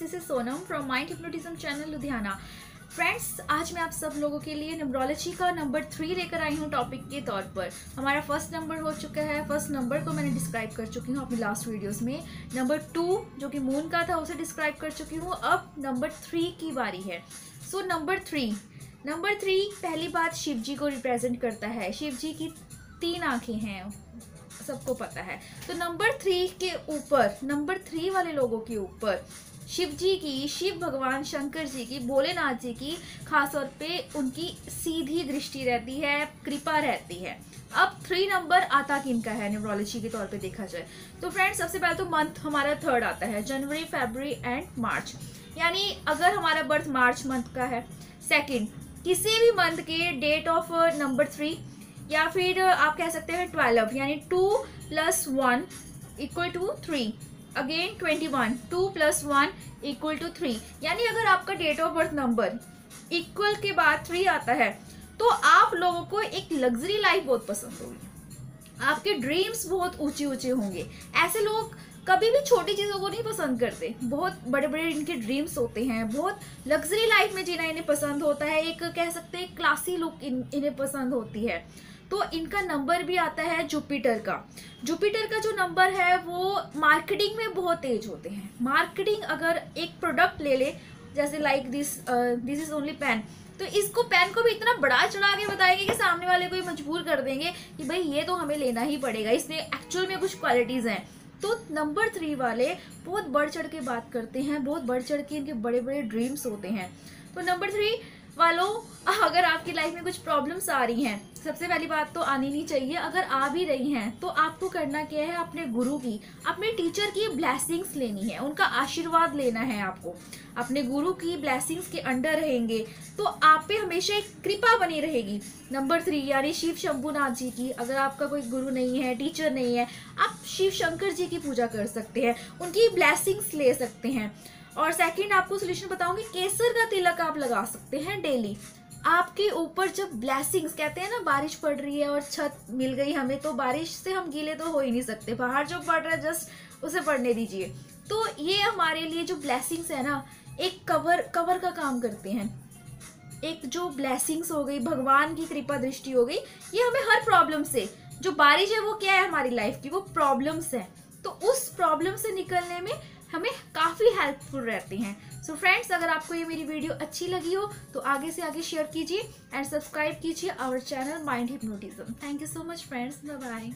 This is Sonam from mind hypnotism channel Ludhiana friends आज मैं आप सब लोगों के लिए न्यूमरोलॉजी का नंबर थ्री लेकर आई हूँ टॉपिक के तौर पर। हमारा फ़र्स्ट नंबर हो चुका है। फ़र्स्ट नंबर को मैंने डिस्क्राइब कर चुकी हूँ अपनी लास्ट वीडियोस में। नंबर टू जो कि मून का था, उसे डिस्क्राइब कर चुकी हूँ। अब नंबर थ्री की बारी है। So number three number three पहली बात शिव जी को रिप्रेजेंट करता है। शिव जी की तीन आँखें हैं। सबको पता है। तो नंबर थ्री के ऊपर नंबर थ्री वाले लोगों के ऊपर शिव जी की, शिव भगवान शंकर जी की, भोलेनाथ जी की, खासतौर पे उनकी सीधी दृष्टि रहती है, कृपा रहती है। अब थ्री नंबर आता किन का है? न्यूरोलॉजी के तौर पे देखा जाए। तो फ्रेंड्स सबसे पहले तो मंथ हमारा थर्ड आता है जनवरी फेबररी एंड मार्च यानी अगर हमारा बर्थ मार्च मंथ का है सेकंड किसी भी मंथ के डेट ऑफ़ नंबर थ्री या फिर आप कह सकते हैं ट्वेल्व यानी two plus one equal to three again twenty one two plus one equal to three यानी अगर आपका date of birth number equal के बाद थ्री आता है तो आप लोगों को एक लग्जरी लाइफ बहुत पसंद होगी। आपके ड्रीम्स बहुत ऊँचे ऊँचे होंगे। ऐसे लोग कभी भी छोटी चीज़ों को नहीं पसंद करते। बहुत बड़े बड़े इनके ड्रीम्स होते हैं। बहुत लग्जरी लाइफ में जीना इन्हें पसंद होता है। एक कह सकते हैं क्लासी लुक इन, इन्हें पसंद होती है। तो इनका नंबर भी आता है जुपिटर का। जुपिटर का जो नंबर है, वो मार्केटिंग में बहुत तेज होते हैं। मार्केटिंग अगर एक प्रोडक्ट ले ले, जैसे like this this is only pen तो इसको पेन को भी इतना बड़ा चढ़ा के बताएँगे कि सामने वाले को मजबूर कर देंगे कि भाई ये तो हमें लेना ही पड़ेगा इसमें एक्चुअल में कुछ क्वालिटीज़ हैं। तो नंबर थ्री वाले बहुत बढ़ चढ़ के बात करते हैं, बहुत बढ़ चढ़ के इनके बड़े बड़े ड्रीम्स होते हैं। तो नंबर थ्री वालों अगर आपकी लाइफ में कुछ प्रॉब्लम्स आ रही हैं, सबसे पहली बात तो आनी नहीं चाहिए। अगर आ भी रही हैं तो आपको करना क्या है अपने गुरु की, अपने टीचर की ब्लैसिंग्स लेनी है। उनका आशीर्वाद लेना है आपको। अपने गुरु की ब्लैसिंग्स के अंडर रहेंगे तो आप पे हमेशा एक कृपा बनी रहेगी। नंबर थ्री यानी शिव शंभुनाथ जी की, अगर आपका कोई गुरु नहीं है टीचर नहीं है, आप शिव शंकर जी की पूजा कर सकते हैं, उनकी ब्लैसिंग्स ले सकते हैं। और सेकंड आपको सोल्यूशन बताऊँगी, केसर का तिलक आप लगा सकते हैं डेली आपके ऊपर जब ब्लेसिंग्स कहते हैं ना, बारिश पड़ रही है और छत मिल गई हमें तो बारिश से हम गीले तो हो ही नहीं सकते। बाहर जो पड़ रहा है जस्ट उसे पढ़ने दीजिए। तो ये हमारे लिए जो ब्लेसिंग्स है ना, एक कवर कवर का काम करते हैं। एक जो ब्लेसिंग्स हो गई, भगवान की कृपा दृष्टि हो गई, ये हमें हर प्रॉब्लम से, जो बारिश है वो क्या है हमारी लाइफ की, वो प्रॉब्लम्स है। तो उस प्रॉब्लम से निकलने में हमें काफ़ी हेल्पफुल रहते हैं। सो फ्रेंड्स अगर आपको ये मेरी वीडियो अच्छी लगी हो तो आगे से आगे शेयर कीजिए एंड सब्सक्राइब कीजिए our channel mind hypnotism thank you so much friends bye bye